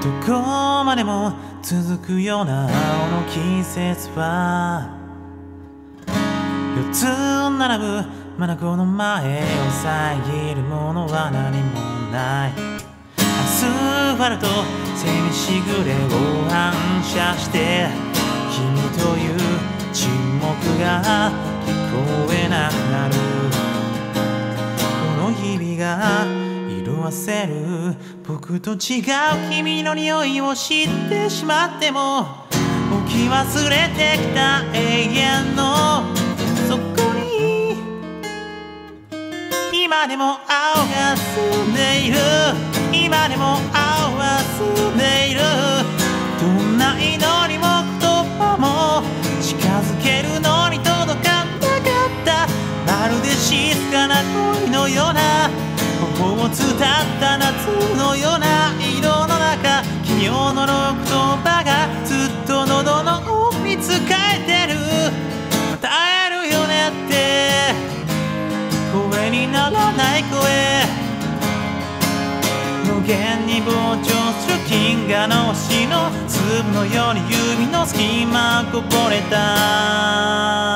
どこまでも続くような青の季節は四つ並ぶ眼の前を遮るものは何もない。アスファルト背にしぐれを反射して君という沈黙が聞こえなくなる。色あせる。僕と違う君の匂いを知ってしまっても置き忘れてきた永遠の底に。今でも青が澄んでいる。今でも青は澄んでいる。どんな祈りも言葉も近づけるのに届かなかった。まるで静かな恋のようなを伝った夏のような色の中君を呪う言葉がずっと喉の奥に使えてる。また会えるよねって。声にならない声。無限に膨張する金河の星の粒のように指の隙間こぼれた。